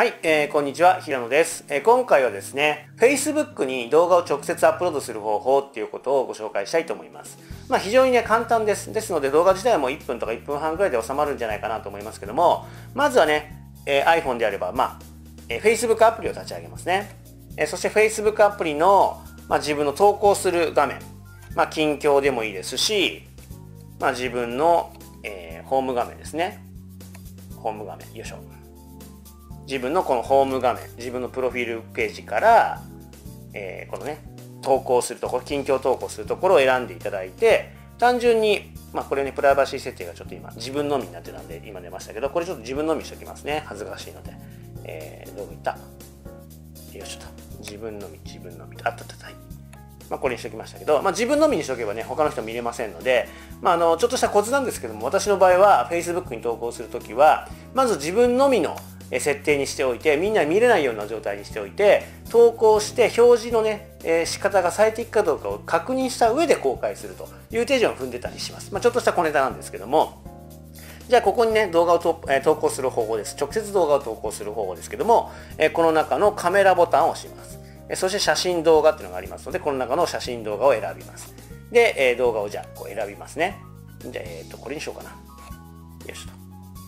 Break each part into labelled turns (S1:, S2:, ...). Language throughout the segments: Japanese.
S1: はい、えー、こんにちは、平野です、えー、今回はですね、Facebook に動画を直接アップロードする方法っていうことをご紹介したいと思います。まあ非常にね、簡単です。ですので動画自体はもう1分とか1分半ぐらいで収まるんじゃないかなと思いますけども、まずはね、えー、iPhone であれば、まあ、えー、Facebook アプリを立ち上げますね。えー、そして Facebook アプリの、まあ、自分の投稿する画面、まあ近況でもいいですし、まあ自分の、えー、ホーム画面ですね。ホーム画面、よいしょ。自分のこのホーム画面自分のプロフィールページから、えー、このね投稿するところ近況投稿するところを選んでいただいて単純にまあこれねプライバシー設定がちょっと今自分のみになってたんで今出ましたけどこれちょっと自分のみにしておきますね。恥ずかしいので、えー、どこいった？よいしょと。自分のみ自分のみ。あったったはい。まあ、これにしておきましたけど、まあ、自分のみにしておけばね他の人見れませんので、まあ、あのちょっとしたコツなんですけども私の場合は Facebook に投稿するときはまず自分のみの設定にしておいてみんな見れないような状態にしておいて投稿して表示のね、えー、仕方が最適かどうかを確認した上で公開するという手順を踏んでたりします、まあ、ちょっとした小ネタなんですけども。じゃあここにね動画をと、えー、投稿する方法です。直接動画を投稿する方法ですけども、えー、この中のカメラボタンを押します、え、そして写真動画っていうのがありますのでこの中の写真動画を選びます。で、え、動画をじゃあこう選びますね。じゃあ、えー、とこれにしようかな。よしと。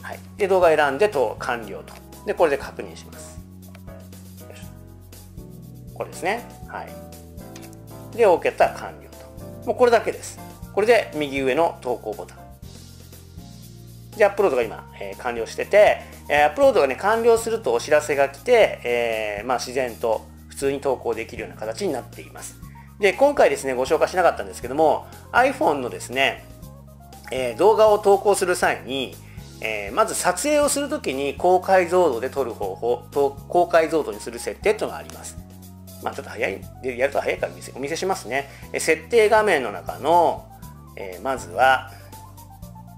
S1: はい、で動画選んでと完了と。でこれで確認します。これですね。はい。で OK ったら完了と。もうこれだけです。これで右上の投稿ボタン。でアップロードが今、えー、完了してて、えー、アップロードがね完了するとお知らせが来て、えー、まあ、自然と普通に投稿できるような形になっています。で今回ですねご紹介しなかったんですけども iPhone のですね、え動画を投稿する際にえー、まず撮影をするときに高解像度で撮る方法と高解像度にする設定というのがあります。まあちょっと早い、やると早いからお見せしますね。え設定画面の中の、えー、まずは、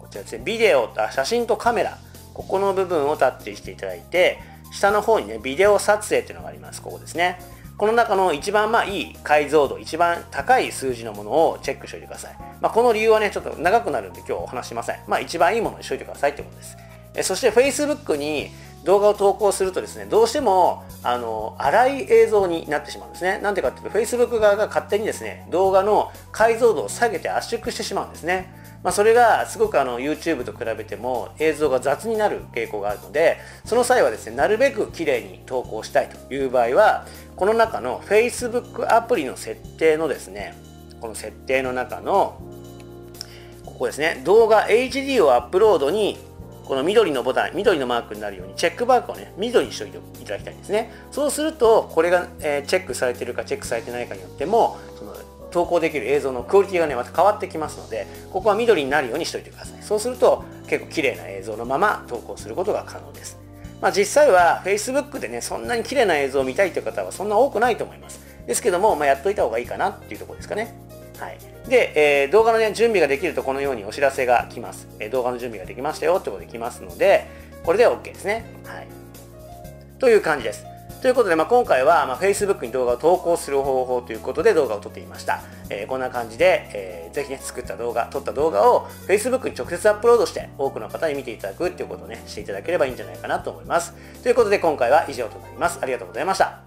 S1: こちらですね、ビデオ、あ写真とカメラ、ここの部分をタッチしていただいて、下の方にね、ビデオ撮影っていうのがあります。ここですね。この中の一番まあいい解像度、一番高い数字のものをチェックしておいてください。まあ、この理由はね、ちょっと長くなるんで今日お話しません。まあ一番いいものにしといてくださいってことです。えそして Facebook に動画を投稿するとですね、どうしても、あの、荒い映像になってしまうんですね。なんでかっていうと、Facebook 側が勝手にですね、動画の解像度を下げて圧縮してしまうんですね。まあ、それがすごくあの YouTube と比べても映像が雑になる傾向があるのでその際はですねなるべく綺麗に投稿したいという場合はこの中の Facebook アプリの設定のですねこの設定の中のここですね動画 HD をアップロードにこの緑のボタン緑のマークになるようにチェックマークをね緑にしておいていただきたいんですね。そうするとこれが、えー、チェックされてるかチェックされてないかによってもその投稿できる映像のクオリティがねまた変わってきますのでここは緑になるようにしておいてください。そうすると結構綺麗な映像のまま投稿することが可能です。まあ、実際は Facebook でねそんなに綺麗な映像を見たいという方はそんな多くないと思います。ですけども、まあ、やっといた方がいいかなっていうところですかね。はい、で、えー、動画の、ね、準備ができるとこのようにお知らせが来ます、えー、動画の準備ができましたよってことで来ますのでこれで OK ですね、はい、という感じです。ということで、まあ、今回は、まあ、Facebook に動画を投稿する方法ということで動画を撮ってみました。えー、こんな感じで、えー、ぜひね、作った動画、撮った動画を Facebook に直接アップロードして、多くの方に見ていただくっていうことをね、していただければいいんじゃないかなと思います。ということで、今回は以上となります。ありがとうございました。